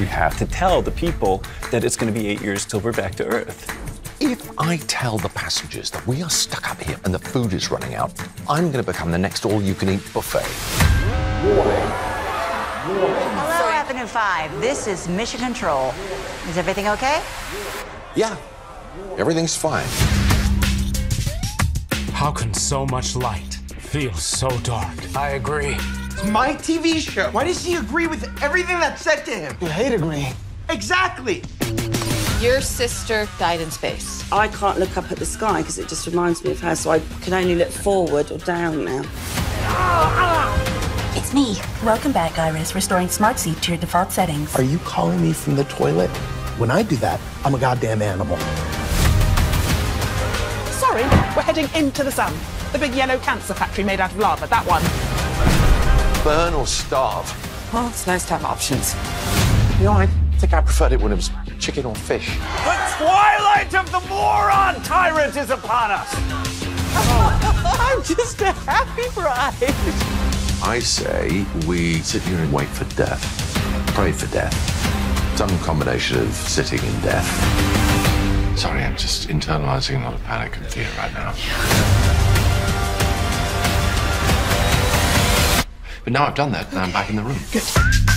We have to tell the people that it's going to be eight years till we're back to Earth. If I tell the passengers that we are stuck up here and the food is running out, I'm going to become the next all-you-can-eat buffet. Hello, Avenue 5. This is Mission Control. Is everything okay? Yeah, everything's fine. How can so much light feel so dark? I agree. My TV show. Why does he agree with everything that's said to him? You hate agreeing. Exactly. Your sister died in space. I can't look up at the sky because it just reminds me of her, so I can only look forward or down now. It's me. Welcome back, Iris. Restoring smart Seat to your default settings. Are you calling me from the toilet? When I do that, I'm a goddamn animal. Sorry, we're heading into the sun. The big yellow cancer factory made out of lava, that one. Burn or starve? Well, it's nice to have options. You know, I think I preferred it when it was chicken or fish. The twilight of the moron tyrant is upon us. I'm just a happy bride. I say we sit here and wait for death. Pray for death. Some combination of sitting in death. Sorry, I'm just internalizing a lot of panic and fear right now. But now I've done that, and I'm back in the room.